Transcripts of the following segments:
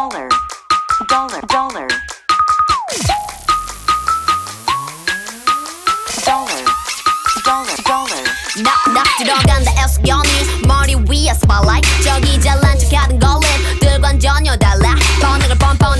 dollar, dollar, dollar, dollar, dollar, dollar. 낙낙 들어간다 애석연이 머리 위에 spotlight. 저기 잘난 척하는 걸린 들과는 전혀 달라. 번호를 뻔뻔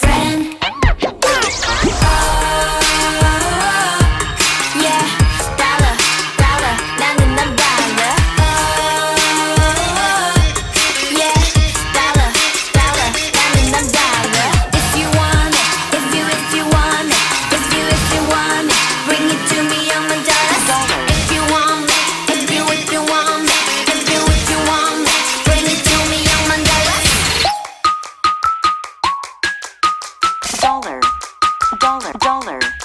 dollar. Dollar dollar.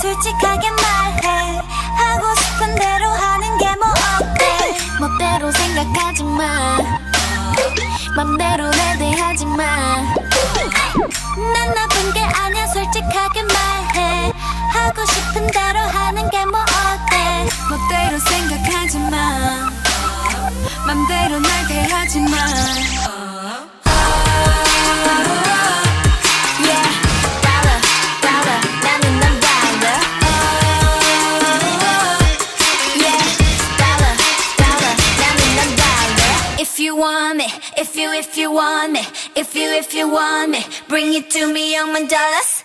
솔직하게 말해. 하고 싶은 대로 하는 게 뭐 어때? 멋대로 생각하지 마. 맘대로 내 대하지 마난 나쁜 게 아니야. 솔직하게 말해. 하고 싶은 대로 하는 게 뭐 어때? 멋대로 생각하지 마. 맘대로 날 대하지 마. If you, if you want me, if you, if you want me, bring it to me, I'm a Dallas.